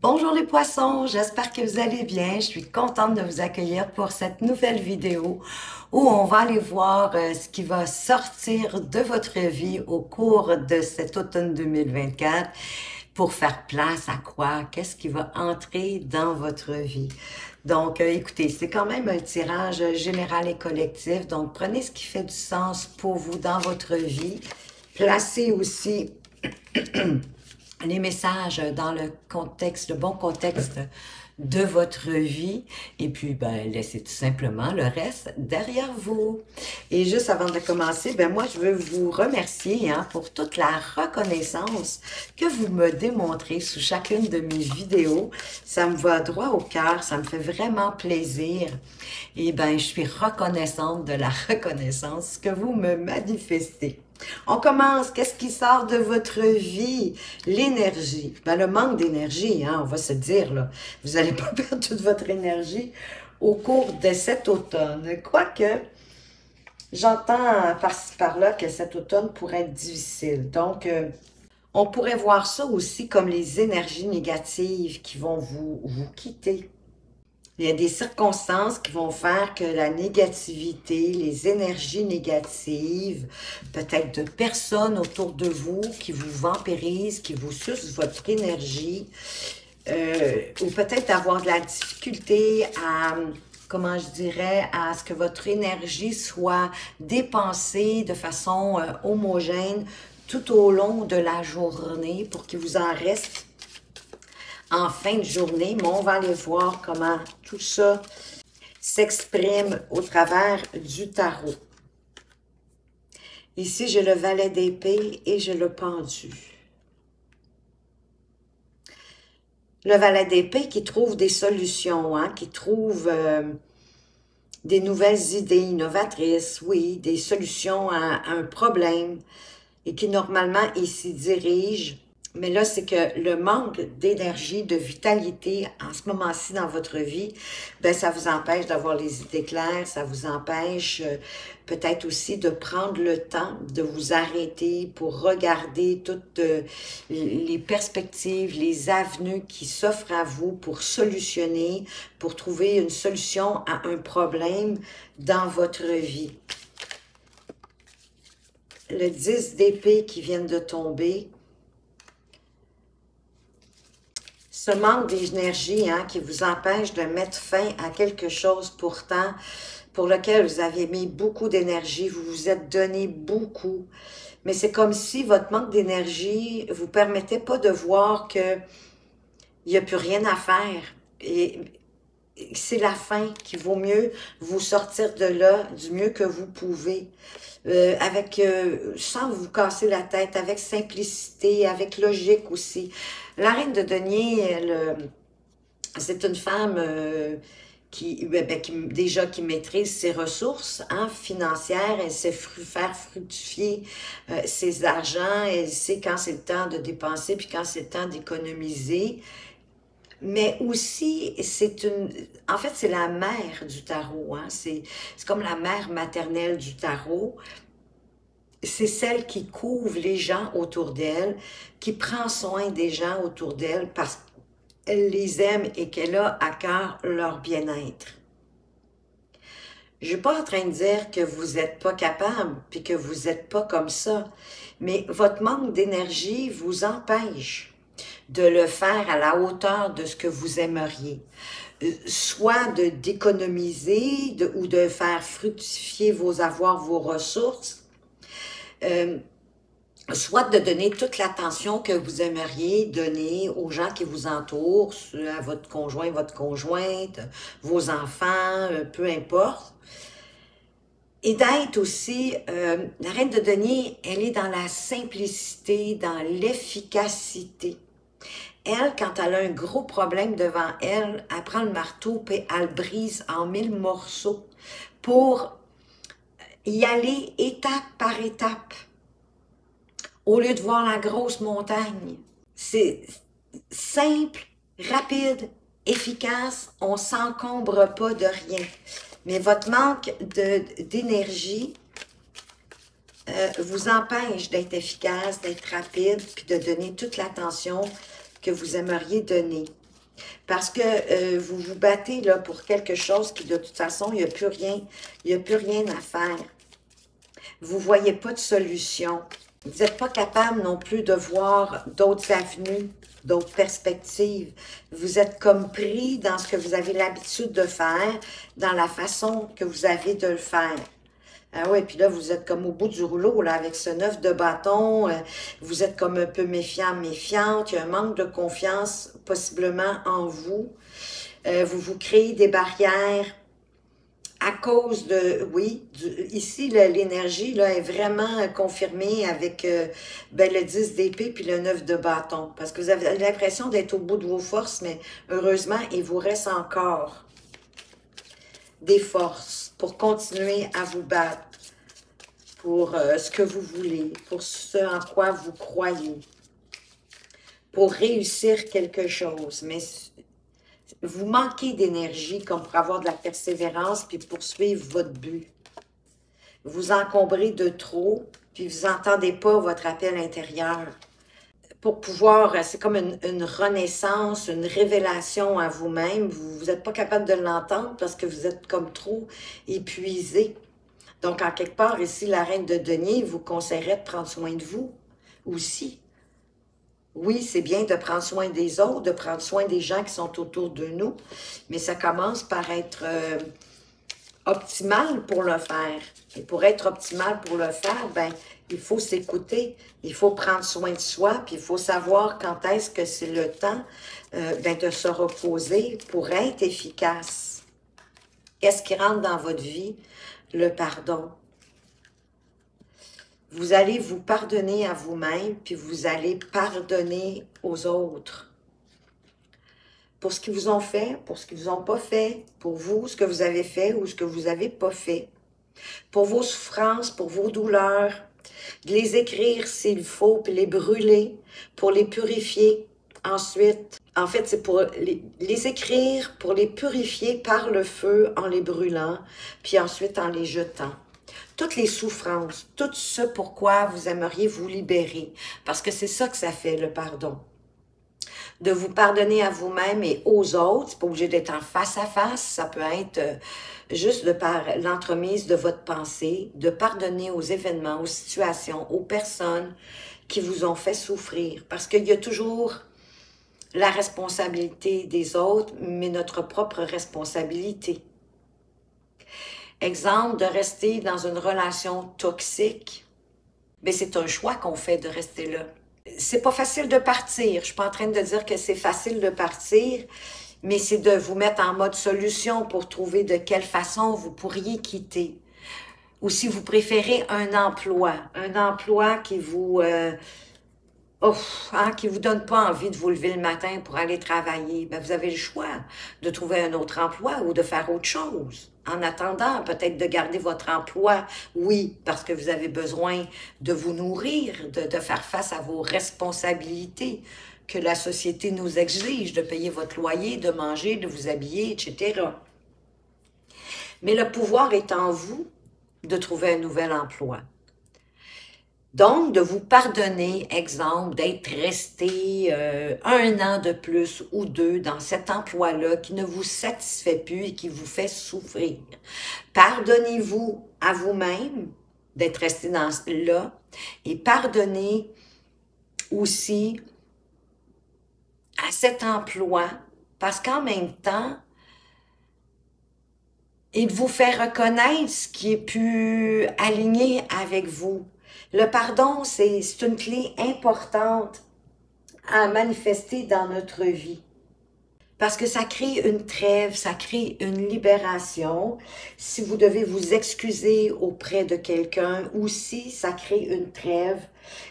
Bonjour les poissons, j'espère que vous allez bien. Je suis contente de vous accueillir pour cette nouvelle vidéo où on va aller voir euh, ce qui va sortir de votre vie au cours de cet automne 2024 pour faire place à quoi? Qu'est-ce qui va entrer dans votre vie? Donc, euh, écoutez, c'est quand même un tirage général et collectif. Donc, prenez ce qui fait du sens pour vous dans votre vie. Placez aussi les messages dans le contexte, le bon contexte de votre vie et puis ben laissez tout simplement le reste derrière vous. Et juste avant de commencer, ben moi je veux vous remercier hein, pour toute la reconnaissance que vous me démontrez sous chacune de mes vidéos. Ça me va droit au cœur, ça me fait vraiment plaisir. Et ben je suis reconnaissante de la reconnaissance que vous me manifestez. On commence. Qu'est-ce qui sort de votre vie? L'énergie. Ben, le manque d'énergie, hein, on va se dire. Vous n'allez pas perdre toute votre énergie au cours de cet automne. Quoique, j'entends par-ci par-là que cet automne pourrait être difficile. Donc, euh, on pourrait voir ça aussi comme les énergies négatives qui vont vous, vous quitter. Il y a des circonstances qui vont faire que la négativité, les énergies négatives, peut-être de personnes autour de vous qui vous vampirisent, qui vous sucent votre énergie, euh, ou peut-être avoir de la difficulté à, comment je dirais, à ce que votre énergie soit dépensée de façon euh, homogène tout au long de la journée pour qu'il vous en reste en fin de journée, mais on va aller voir comment tout ça s'exprime au travers du tarot. Ici, j'ai le valet d'épée et j'ai le pendu. Le valet d'épée qui trouve des solutions, hein, qui trouve euh, des nouvelles idées innovatrices, oui, des solutions à, à un problème et qui normalement ici dirige mais là, c'est que le manque d'énergie, de vitalité en ce moment-ci dans votre vie, ben ça vous empêche d'avoir les idées claires, ça vous empêche euh, peut-être aussi de prendre le temps de vous arrêter pour regarder toutes euh, les perspectives, les avenues qui s'offrent à vous pour solutionner, pour trouver une solution à un problème dans votre vie. Le 10 d'épée qui vient de tomber, manque d'énergie hein, qui vous empêche de mettre fin à quelque chose pourtant pour lequel vous aviez mis beaucoup d'énergie, vous vous êtes donné beaucoup, mais c'est comme si votre manque d'énergie vous permettait pas de voir que il n'y a plus rien à faire. Et c'est la fin qui vaut mieux vous sortir de là du mieux que vous pouvez. Euh, avec euh, sans vous casser la tête, avec simplicité, avec logique aussi. La reine de denier, euh, c'est une femme qui, ben, ben, qui, déjà qui maîtrise ses ressources hein, financières, elle sait faire fructifier ses argents, elle sait quand c'est le temps de dépenser puis quand c'est le temps d'économiser mais aussi c'est une en fait c'est la mère du tarot hein? c'est comme la mère maternelle du tarot. C'est celle qui couvre les gens autour d'elle qui prend soin des gens autour d'elle parce qu'elle les aime et qu'elle a à cœur leur bien-être. Je suis pas en train de dire que vous n'êtes pas capable puis que vous n'êtes pas comme ça mais votre manque d'énergie vous empêche de le faire à la hauteur de ce que vous aimeriez. Euh, soit de d'économiser ou de faire fructifier vos avoirs, vos ressources, euh, soit de donner toute l'attention que vous aimeriez donner aux gens qui vous entourent, à votre conjoint, votre conjointe, vos enfants, euh, peu importe. Et d'être aussi, la reine de denier, elle est dans la simplicité, dans l'efficacité. Elle, quand elle a un gros problème devant elle, elle prend le marteau et elle brise en mille morceaux pour y aller étape par étape au lieu de voir la grosse montagne. C'est simple, rapide, efficace, on s'encombre pas de rien. Mais votre manque d'énergie euh, vous empêche d'être efficace, d'être rapide, puis de donner toute l'attention que vous aimeriez donner. Parce que euh, vous vous battez là, pour quelque chose qui, de toute façon, il n'y a plus rien, n'y a plus rien à faire. Vous ne voyez pas de solution. Vous n'êtes pas capable non plus de voir d'autres avenues, d'autres perspectives. Vous êtes comme pris dans ce que vous avez l'habitude de faire, dans la façon que vous avez de le faire. Ah ouais, puis là, vous êtes comme au bout du rouleau, là, avec ce neuf de bâton. Euh, vous êtes comme un peu méfiant, méfiante. Il y a un manque de confiance, possiblement, en vous. Euh, vous vous créez des barrières à cause de, oui, ici, l'énergie là, est vraiment confirmée avec euh, ben, le 10 d'épée puis le 9 de bâton. Parce que vous avez l'impression d'être au bout de vos forces, mais heureusement, il vous reste encore des forces pour continuer à vous battre pour euh, ce que vous voulez, pour ce en quoi vous croyez, pour réussir quelque chose. Mais vous manquez d'énergie comme pour avoir de la persévérance puis poursuivre votre but. Vous encombrez de trop, puis vous n'entendez pas votre appel intérieur pour pouvoir, euh, c'est comme une, renaissance, une révélation à vous-même. Vous n'êtes pas capable de l'entendre parce que vous êtes comme trop épuisé. Donc, en quelque part, ici, la reine de denier vous conseillerait de prendre soin de vous aussi. Oui, c'est bien de prendre soin des autres, de prendre soin des gens qui sont autour de nous, mais ça commence par être euh, optimal pour le faire. Et pour être optimal pour le faire, ben, il faut s'écouter, il faut prendre soin de soi, puis il faut savoir quand est-ce que c'est le temps euh, ben, de se reposer pour être efficace. Qu'est-ce qui rentre dans votre vie? Le pardon. Vous allez vous pardonner à vous-même, puis vous allez pardonner aux autres. Pour ce qu'ils vous ont fait, pour ce qu'ils vous ont pas fait, pour vous, ce que vous avez fait ou ce que vous avez pas fait. Pour vos souffrances, pour vos douleurs, de les écrire s'il faut, puis les brûler pour les purifier. Ensuite, en fait, c'est pour les, les, écrire, pour les purifier par le feu en les brûlant, puis ensuite en les jetant. Toutes les souffrances, tout ce pourquoi vous aimeriez vous libérer, parce que c'est ça que ça fait, le pardon de vous pardonner à vous-même et aux autres. C'est pas obligé d'être en face à face. Ça peut être euh, juste de par l'entremise de votre pensée, de pardonner aux événements, aux situations, aux personnes qui vous ont fait souffrir. Parce qu'il y a toujours la responsabilité des autres, mais notre propre responsabilité. Exemple de rester dans une relation toxique, mais c'est un choix qu'on fait de rester là c'est pas facile de partir. Je suis pas en train de dire que c'est facile de partir, mais c'est de vous mettre en mode solution pour trouver de quelle façon vous pourriez quitter. Ou si vous préférez un emploi, un emploi qui vous euh, hein, qui vous donne pas envie de vous lever le matin pour aller travailler, ben vous avez le choix de trouver un autre emploi ou de faire autre chose. En attendant, peut-être de garder votre emploi, oui, parce que vous avez besoin de vous nourrir, de, faire face à vos responsabilités que la société nous exige, de payer votre loyer, de manger, de vous habiller, etc. Mais le pouvoir est en vous de trouver un nouvel emploi. Donc, de vous pardonner, exemple, d'être resté euh, un an de plus ou deux dans cet emploi-là qui ne vous satisfait plus et qui vous fait souffrir. Pardonnez-vous à vous-même d'être resté dans là et pardonnez aussi à cet emploi parce qu'en même temps, il vous fait reconnaître ce qui est plus aligné avec vous le pardon, c'est une clé importante à manifester dans notre vie. Parce que ça crée une trêve, ça crée une libération. Si vous devez vous excuser auprès de quelqu'un, ou si ça crée une trêve,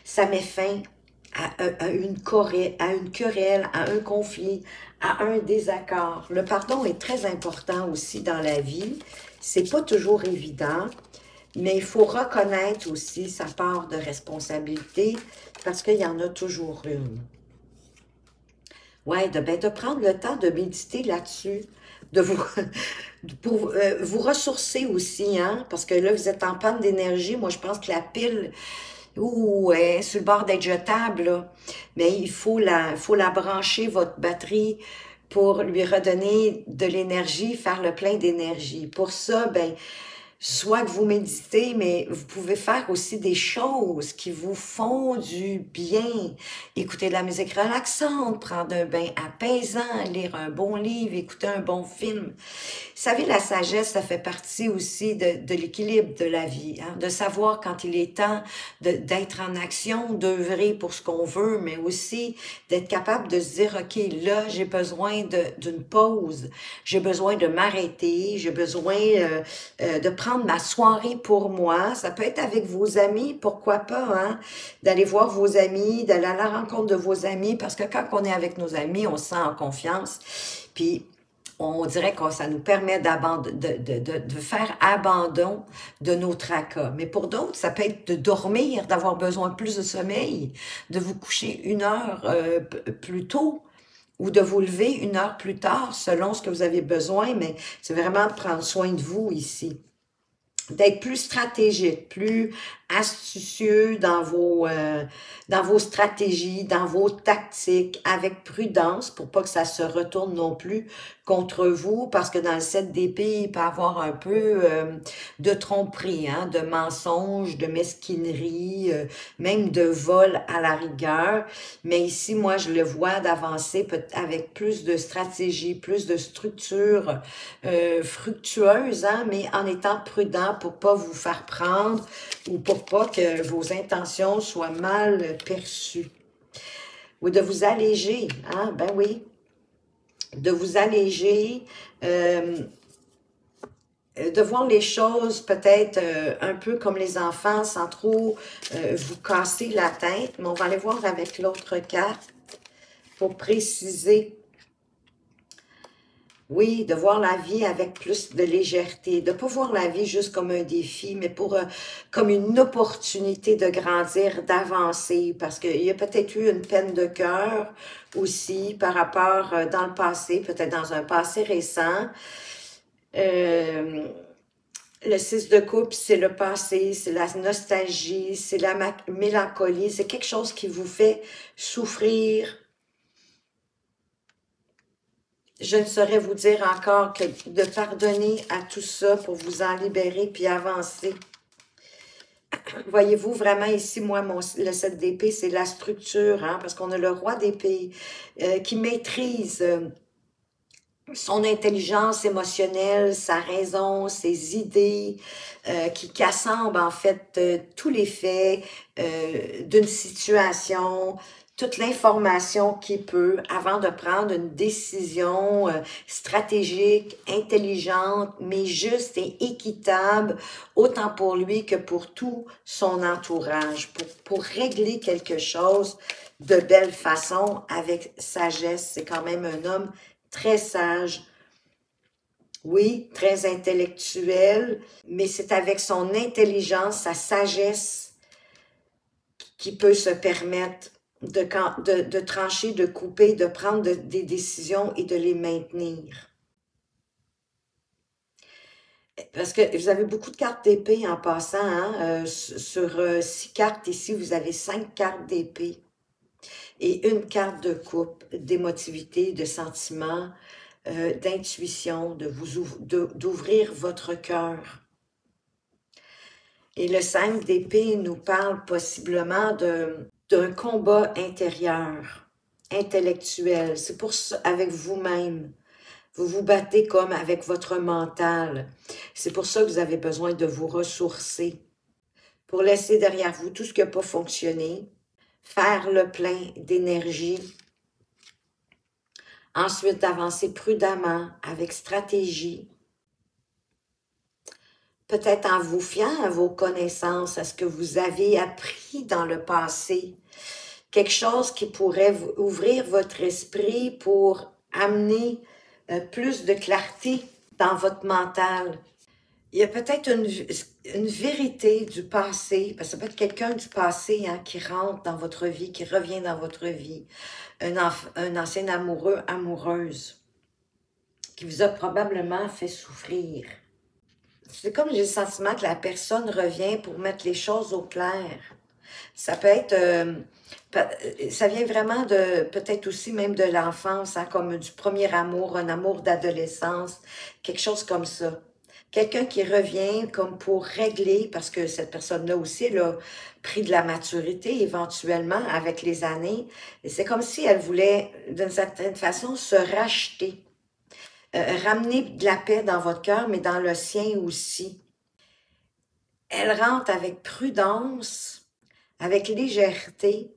ça met fin à, une à une querelle, à un conflit, à un désaccord. Le pardon est très important aussi dans la vie. C'est pas toujours évident. Mais il faut reconnaître aussi sa part de responsabilité parce qu'il y en a toujours une. Oui, de, ben, prendre le temps de méditer là-dessus, de vous, pour euh, vous ressourcer aussi, hein, parce que là, vous êtes en panne d'énergie. Moi, je pense que la pile, ouh, est sur le bord d'être jetable, mais il faut la, faut la brancher, votre batterie, pour lui redonner de l'énergie, faire le plein d'énergie. Pour ça, ben, soit que vous méditez, mais vous pouvez faire aussi des choses qui vous font du bien. Écouter de la musique relaxante, prendre un bain apaisant, lire un bon livre, écouter un bon film. Vous savez, la sagesse, ça fait partie aussi de, de l'équilibre de la vie, hein? de savoir quand il est temps d'être en action, d'œuvrer pour ce qu'on veut, mais aussi d'être capable de se dire, OK, là, j'ai besoin d'une pause, j'ai besoin de m'arrêter, j'ai besoin euh, euh, de prendre ma soirée pour moi. Ça peut être avec vos amis, pourquoi pas, hein? D'aller voir vos amis, d'aller à la rencontre de vos amis, parce que quand on est avec nos amis, on se sent en confiance. Puis, on dirait que ça nous permet de, de, de, de, faire abandon de nos tracas. Mais pour d'autres, ça peut être de dormir, d'avoir besoin plus de sommeil, de vous coucher une heure euh, plus tôt ou de vous lever une heure plus tard selon ce que vous avez besoin, mais c'est vraiment prendre soin de vous ici d'être plus stratégique, plus astucieux dans vos, euh, dans vos stratégies, dans vos tactiques, avec prudence pour pas que ça se retourne non plus contre vous, parce que dans le 7 d'épée, il peut avoir un peu euh, de tromperie, hein, de mensonges, de mesquinerie, euh, même de vol à la rigueur. Mais ici, moi, je le vois d'avancer avec plus de stratégie, plus de structure fructueuse, hein, mais en étant prudent pour pas vous faire prendre ou pour pas que vos intentions soient mal perçues. Ou de vous alléger, hein? Ben oui. De vous alléger, euh, de voir les choses peut-être euh, un peu comme les enfants sans trop euh, vous casser la tête. Mais on va aller voir avec l'autre carte pour préciser oui, de voir la vie avec plus de légèreté, de pas voir la vie juste comme un défi, mais pour euh, comme une opportunité de grandir, d'avancer, parce qu'il y a peut-être eu une peine de cœur aussi par rapport euh, dans le passé, peut-être dans un passé récent. Euh, le 6 de coupe, c'est le passé, c'est la nostalgie, c'est la mélancolie, c'est quelque chose qui vous fait souffrir, je ne saurais vous dire encore que de pardonner à tout ça pour vous en libérer puis avancer. Voyez-vous, vraiment ici, moi, mon, le 7 d'épée, c'est la structure, hein, parce qu'on a le roi d'épée euh, qui maîtrise euh, son intelligence émotionnelle, sa raison, ses idées, euh, qui assemble en fait tous les faits d'une situation, toute l'information qu'il peut avant de prendre une décision euh, stratégique, intelligente, mais juste et équitable, autant pour lui que pour tout son entourage, pour, pour régler quelque chose de belle façon avec sagesse. C'est quand même un homme très sage, oui, très intellectuel, mais c'est avec son intelligence, sa sagesse, qui peut se permettre de, trancher, de couper, de prendre des décisions et de les maintenir. Parce que vous avez beaucoup de cartes d'épée en passant. Hein? Euh, sur euh, six cartes ici, vous avez cinq cartes d'épée et une carte de coupe, d'émotivité, de sentiment, euh, d'intuition, d'ouvrir votre cœur. Et le 5 d'épée nous parle possiblement de d'un combat intérieur, intellectuel. C'est pour ça, avec vous-même. Vous vous battez comme avec votre mental. C'est pour ça que vous avez besoin de vous ressourcer. Pour laisser derrière vous tout ce qui n'a pas fonctionné. Faire le plein d'énergie. Ensuite, d'avancer prudemment, avec stratégie. Peut-être en vous fiant à vos connaissances, à ce que vous avez appris dans le passé, quelque chose qui pourrait ouvrir votre esprit pour amener euh, plus de clarté dans votre mental. Il y a peut-être une, vérité du passé, parce que ça peut être quelqu'un du passé hein, qui rentre dans votre vie, qui revient dans votre vie, un ancien amoureux, amoureuse, qui vous a probablement fait souffrir. C'est comme j'ai le sentiment que la personne revient pour mettre les choses au clair Ça peut être, euh, ça vient vraiment de, peut-être aussi même de l'enfance, hein, comme du premier amour, un amour d'adolescence, quelque chose comme ça. Quelqu'un qui revient comme pour régler, parce que cette personne-là aussi, elle a pris de la maturité éventuellement avec les années. Et c'est comme si elle voulait, d'une certaine façon, se racheter. Euh, ramener de la paix dans votre cœur, mais dans le sien aussi. Elle rentre avec prudence, avec légèreté,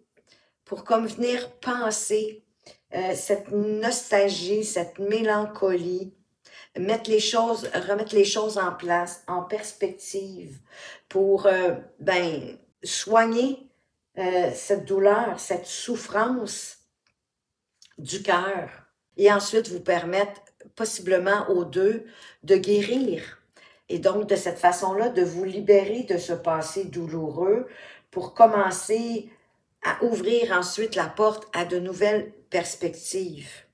pour comme venir penser euh, cette nostalgie, cette mélancolie, mettre les choses, remettre les choses en place, en perspective, pour euh, ben soigner cette douleur, cette souffrance du cœur, et ensuite vous permettre possiblement aux deux de guérir. Et donc, de cette façon-là, de vous libérer de ce passé douloureux pour commencer à ouvrir ensuite la porte à de nouvelles perspectives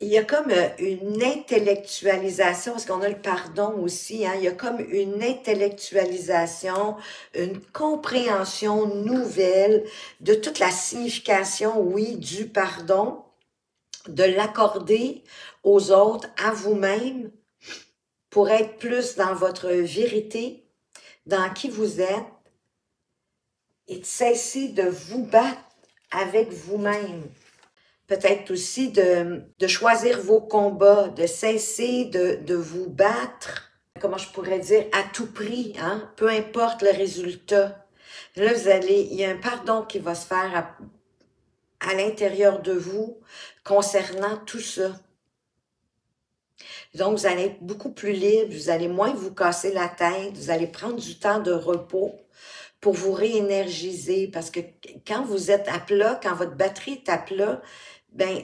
il y a comme euh, une intellectualisation, parce qu'on a le pardon aussi, hein, il y a comme une intellectualisation, une compréhension nouvelle de toute la signification, oui, du pardon, de l'accorder aux autres, à vous-même, pour être plus dans votre vérité, dans qui vous êtes, et de cesser de vous battre avec vous-même peut-être aussi de, de, choisir vos combats, de cesser de, de, vous battre, comment je pourrais dire, à tout prix, hein? peu importe le résultat. Là, vous allez, il y a un pardon qui va se faire à, à l'intérieur de vous concernant tout ça. Donc, vous allez être beaucoup plus libre, vous allez moins vous casser la tête, vous allez prendre du temps de repos pour vous réénergiser parce que quand vous êtes à plat, quand votre batterie est à plat, ben,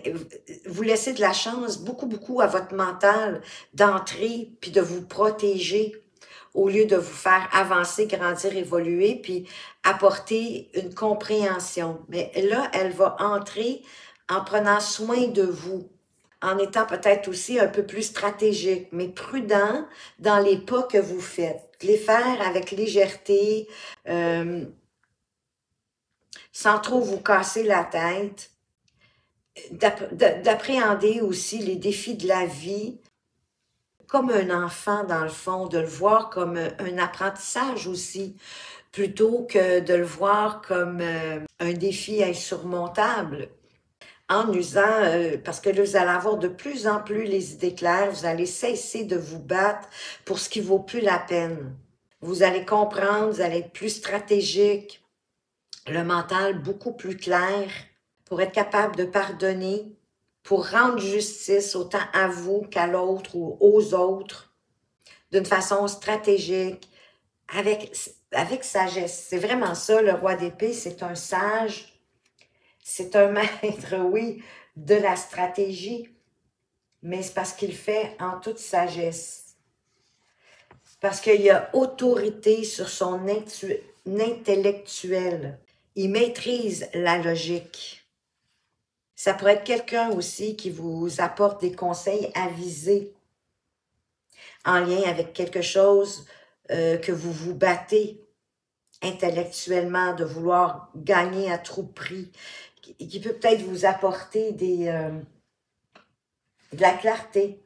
vous laissez de la chance beaucoup, beaucoup à votre mental d'entrer puis de vous protéger au lieu de vous faire avancer, grandir, évoluer, puis apporter une compréhension. Mais là, elle va entrer en prenant soin de vous, en étant peut-être aussi un peu plus stratégique, mais prudent dans les pas que vous faites. Les faire avec légèreté, euh, sans trop vous casser la tête d'appréhender aussi les défis de la vie comme un enfant dans le fond, de le voir comme un apprentissage aussi, plutôt que de le voir comme euh, un défi insurmontable. En usant, euh, parce que là, vous allez avoir de plus en plus les idées claires, vous allez cesser de vous battre pour ce qui vaut plus la peine. Vous allez comprendre, vous allez être plus stratégique, le mental beaucoup plus clair, pour être capable de pardonner, pour rendre justice autant à vous qu'à l'autre ou aux autres, d'une façon stratégique, avec, avec sagesse. C'est vraiment ça, le roi d'épée, c'est un sage, c'est un maître, oui, de la stratégie, mais c'est parce qu'il fait en toute sagesse. Parce qu'il a autorité sur son intellectuel. Il maîtrise la logique. Ça pourrait être quelqu'un aussi qui vous apporte des conseils avisés en lien avec quelque chose euh, que vous vous battez intellectuellement, de vouloir gagner à tout prix, qui, peut peut-être vous apporter euh, de la clarté,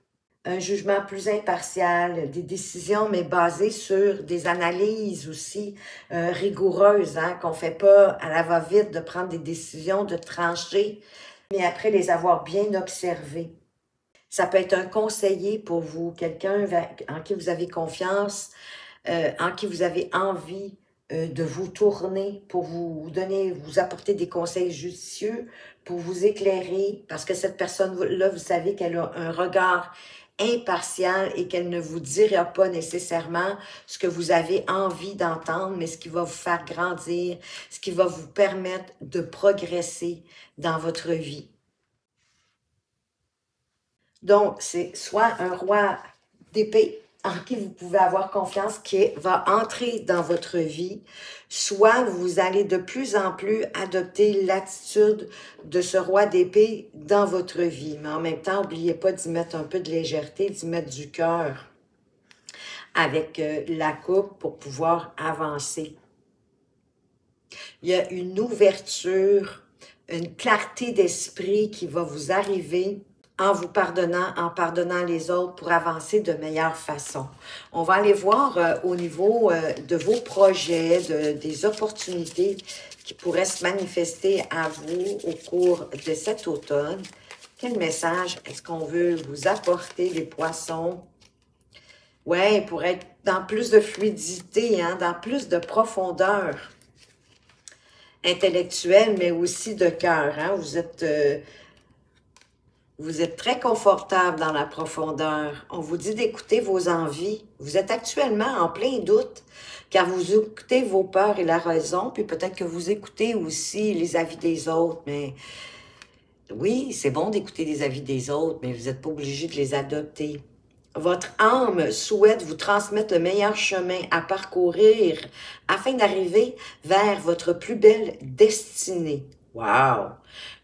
un jugement plus impartial, des décisions, mais basées sur des analyses aussi euh, rigoureuses, hein, qu'on fait pas à la va-vite de prendre des décisions, de trancher mais après les avoir bien observés. Ça peut être un conseiller pour vous, quelqu'un en qui vous avez confiance, euh, en qui vous avez envie de vous tourner pour vous donner, vous apporter des conseils judicieux, pour vous éclairer, parce que cette personne-là, vous savez qu'elle a un regard impartial et qu'elle ne vous dira pas nécessairement ce que vous avez envie d'entendre, mais ce qui va vous faire grandir, ce qui va vous permettre de progresser dans votre vie. Donc, c'est soit un roi d'épée en qui vous pouvez avoir confiance, qui va entrer dans votre vie, soit vous allez de plus en plus adopter l'attitude de ce roi d'épée dans votre vie. Mais en même temps, n'oubliez pas d'y mettre un peu de légèreté, d'y mettre du cœur avec euh, la coupe pour pouvoir avancer. Il y a une ouverture, une clarté d'esprit qui va vous arriver en vous pardonnant, en pardonnant les autres pour avancer de meilleure façon. On va aller voir euh, au niveau euh, de vos projets, de, des opportunités qui pourraient se manifester à vous au cours de cet automne. Quel message est-ce qu'on veut vous apporter, les poissons? Ouais, pour être dans plus de fluidité, hein, dans plus de profondeur intellectuelle, mais aussi de cœur. Hein? Vous êtes... Euh, vous êtes très confortable dans la profondeur. On vous dit d'écouter vos envies. Vous êtes actuellement en plein doute, car vous écoutez vos peurs et la raison, puis peut-être que vous écoutez aussi les avis des autres, mais oui, c'est bon d'écouter les avis des autres, mais vous n'êtes pas obligé de les adopter. Votre âme souhaite vous transmettre le meilleur chemin à parcourir afin d'arriver vers votre plus belle destinée. Wow!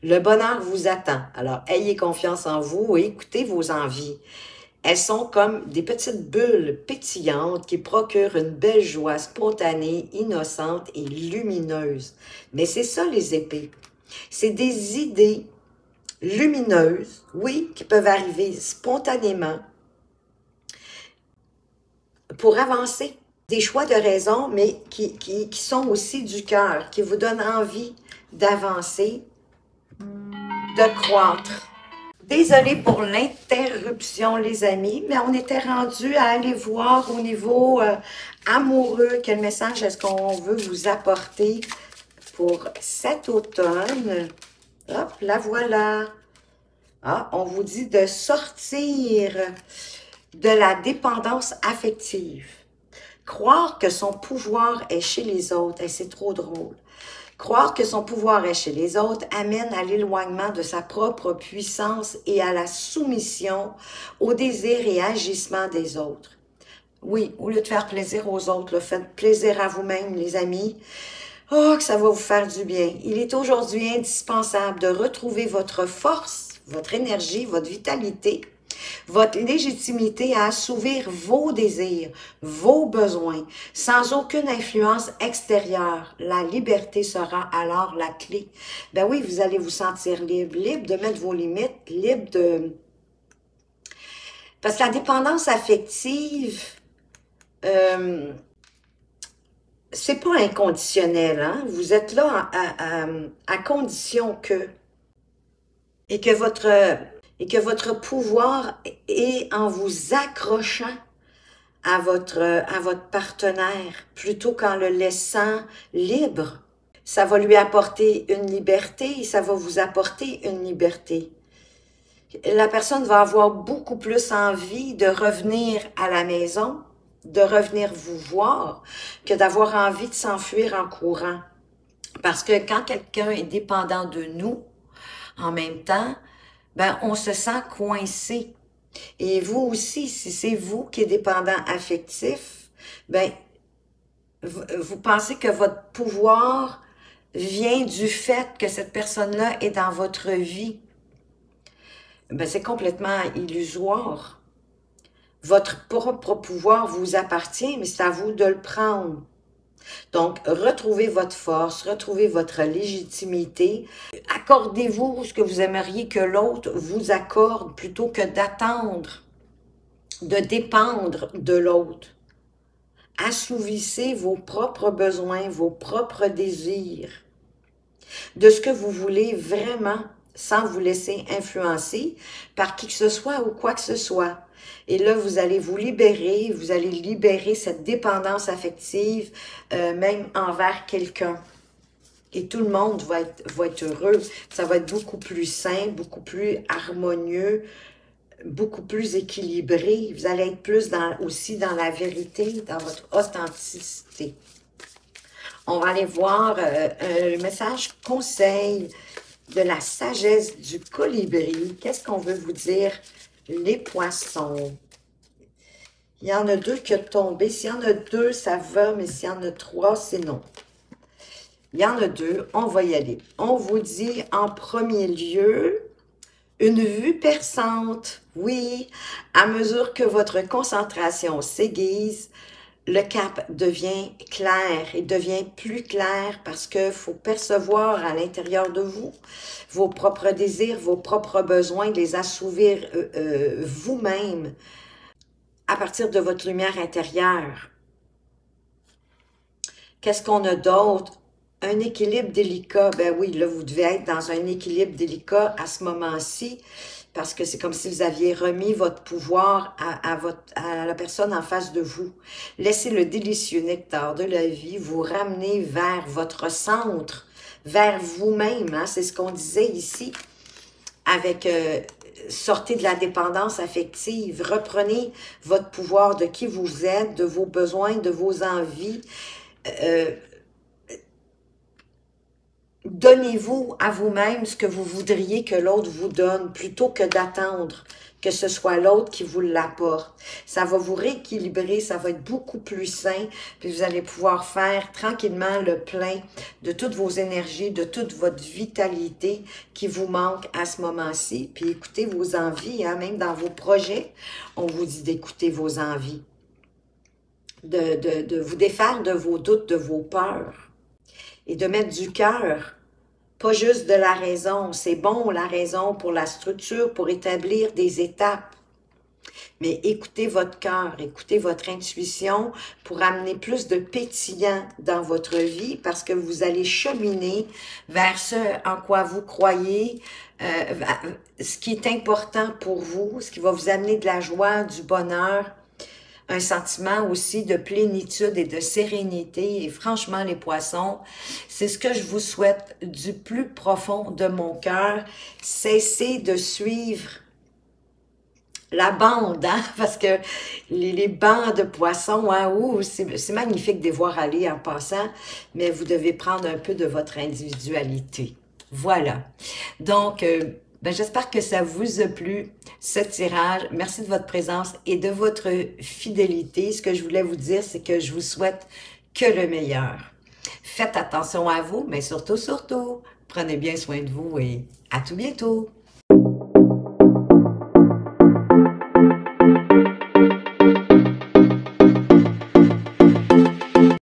Le bonheur vous attend. Alors, ayez confiance en vous et écoutez vos envies. Elles sont comme des petites bulles pétillantes qui procurent une belle joie spontanée, innocente et lumineuse. Mais c'est ça les épées. C'est des idées lumineuses, oui, qui peuvent arriver spontanément pour avancer. Des choix de raison, mais qui, sont aussi du cœur, qui vous donnent envie d'avancer, de croître. Désolée pour l'interruption, les amis, mais on était rendu à aller voir au niveau euh, amoureux quel message est-ce qu'on veut vous apporter pour cet automne. Hop, la voilà. Ah, on vous dit de sortir de la dépendance affective. Croire que son pouvoir est chez les autres, et c'est trop drôle. Croire que son pouvoir est chez les autres amène à l'éloignement de sa propre puissance et à la soumission aux désirs et agissements des autres. Oui, au lieu de faire plaisir aux autres, faites plaisir à vous-même, les amis. Oh, que ça va vous faire du bien. Il est aujourd'hui indispensable de retrouver votre force, votre énergie, votre vitalité votre légitimité à assouvir vos désirs, vos besoins, sans aucune influence extérieure. La liberté sera alors la clé. Ben oui, vous allez vous sentir libre, libre de mettre vos limites, libre de... Parce que la dépendance affective, euh, c'est pas inconditionnel, hein? Vous êtes là à, à condition que et que votre et que votre pouvoir est en vous accrochant à votre, à votre partenaire plutôt qu'en le laissant libre. Ça va lui apporter une liberté, ça va vous apporter une liberté. La personne va avoir beaucoup plus envie de revenir à la maison, de revenir vous voir, que d'avoir envie de s'enfuir en courant. Parce que quand quelqu'un est dépendant de nous, en même temps, ben, on se sent coincé. Et vous aussi, si c'est vous qui êtes dépendant affectif, ben, vous, pensez que votre pouvoir vient du fait que cette personne-là est dans votre vie. Ben, c'est complètement illusoire. Votre propre pouvoir vous appartient, mais c'est à vous de le prendre. Donc, retrouvez votre force, retrouvez votre légitimité. Accordez-vous ce que vous aimeriez que l'autre vous accorde plutôt que d'attendre, de dépendre de l'autre. Assouvissez vos propres besoins, vos propres désirs, de ce que vous voulez vraiment sans vous laisser influencer par qui que ce soit ou quoi que ce soit. Et là, vous allez vous libérer, vous allez libérer cette dépendance affective, euh, même envers quelqu'un. Et tout le monde va être, heureux. Ça va être beaucoup plus sain, beaucoup plus harmonieux, beaucoup plus équilibré. Vous allez être plus dans, aussi dans la vérité, dans votre authenticité. On va aller voir euh, un message conseil de la sagesse du colibri. Qu'est-ce qu'on veut vous dire les poissons. Il y en a deux qui ont tombé. S'il y en a deux, ça va, mais s'il y en a trois, c'est non. Il y en a deux, on va y aller. On vous dit en premier lieu, une vue perçante. Oui, à mesure que votre concentration s'aiguise, le cap devient clair et devient plus clair parce que faut percevoir à l'intérieur de vous vos propres désirs, vos propres besoins, les assouvir euh, euh, vous-même à partir de votre lumière intérieure. Qu'est-ce qu'on a d'autre? Un équilibre délicat. Ben oui, là, vous devez être dans un équilibre délicat à ce moment-ci parce que c'est comme si vous aviez remis votre pouvoir à, votre, à la personne en face de vous. Laissez le délicieux nectar de la vie vous ramener vers votre centre, vers vous-même. Hein? C'est ce qu'on disait ici avec euh, sortez de la dépendance affective, reprenez votre pouvoir de qui vous êtes, de vos besoins, de vos envies. Euh, Donnez-vous à vous-même ce que vous voudriez que l'autre vous donne plutôt que d'attendre que ce soit l'autre qui vous l'apporte. Ça va vous rééquilibrer, ça va être beaucoup plus sain, puis vous allez pouvoir faire tranquillement le plein de toutes vos énergies, de toute votre vitalité qui vous manque à ce moment-ci. Puis écoutez vos envies, hein, même dans vos projets, on vous dit d'écouter vos envies, de, de, de vous défaire de vos doutes, de vos peurs et de mettre du cœur, pas juste de la raison. C'est bon la raison pour la structure, pour établir des étapes. Mais écoutez votre cœur, écoutez votre intuition pour amener plus de pétillant dans votre vie parce que vous allez cheminer vers ce en quoi vous croyez, euh, ce qui est important pour vous, ce qui va vous amener de la joie, du bonheur, un sentiment aussi de plénitude et de sérénité. Et franchement, les poissons, c'est ce que je vous souhaite du plus profond de mon cœur. Cessez de suivre la bande, hein, parce que les, bancs de poissons, hein, c'est magnifique de les voir aller en passant, mais vous devez prendre un peu de votre individualité. Voilà. Donc, euh, ben, j'espère que ça vous a plu, ce tirage. Merci de votre présence et de votre fidélité. Ce que je voulais vous dire, c'est que je vous souhaite que le meilleur. Faites attention à vous, mais surtout, surtout, prenez bien soin de vous et à tout bientôt.